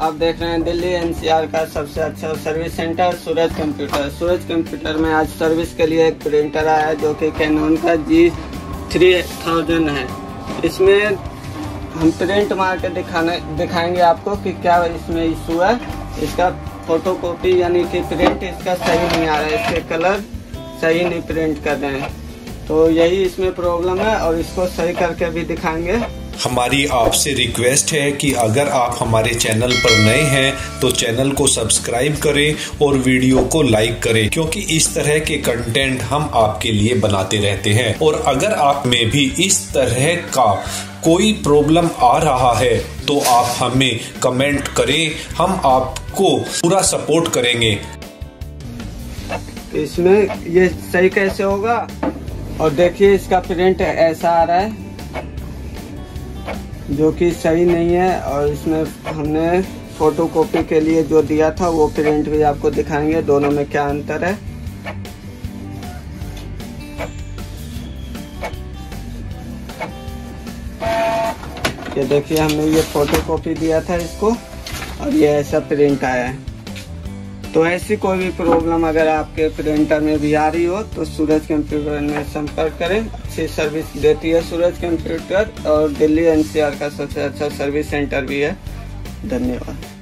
आप देख रहे हैं दिल्ली एनसीआर का सबसे अच्छा service centre, Suraj computer. Suraj computer में आज सर्विस के लिए एक प्रिंटर आया है जो कि कैनन का जी थ्री थाउज़ेंड है। इसमें हम प्रिंट मार के दिखाने, दिखाएँगे आपको कि क्या इसमें इशू है। इसका फ़ोटो कॉपी यानी कि प्रिंट इसका सही नहीं आ रहा है। इसके कलर सही नहीं प्रिंट कर रहे हैं। तो यही इसमें प्रॉब्लम है और इसको सही करके भी दिखाएँगे। हमारी आपसे रिक्वेस्ट है कि अगर आप हमारे चैनल पर नए हैं तो चैनल को सब्सक्राइब करें और वीडियो को लाइक करें, क्योंकि इस तरह के कंटेंट हम आपके लिए बनाते रहते हैं। और अगर आप में भी इस तरह का कोई प्रॉब्लम आ रहा है तो आप हमें कमेंट करें, हम आपको पूरा सपोर्ट करेंगे। इसमें ये सही कैसे होगा? और देखिए इसका प्रिंट ऐसा आ रहा है। जो कि सही नहीं है और इसमें हमने फ़ोटो कॉपी के लिए जो दिया था, वो प्रिंट भी आपको दिखाएँगे, दोनों में क्या अंतर है। ये देखिए, हमने ये फ़ोटो कॉपी दिया था इसको और ये ऐसा प्रिंट आया है। तो ऐसी कोई भी प्रॉब्लम अगर आपके प्रिंटर में भी आ रही हो तो सूरज कंप्यूटर में संपर्क करें। अच्छी सर्विस देती है सूरज कंप्यूटर और दिल्ली एनसीआर का सबसे अच्छा सर्विस सेंटर भी है। धन्यवाद।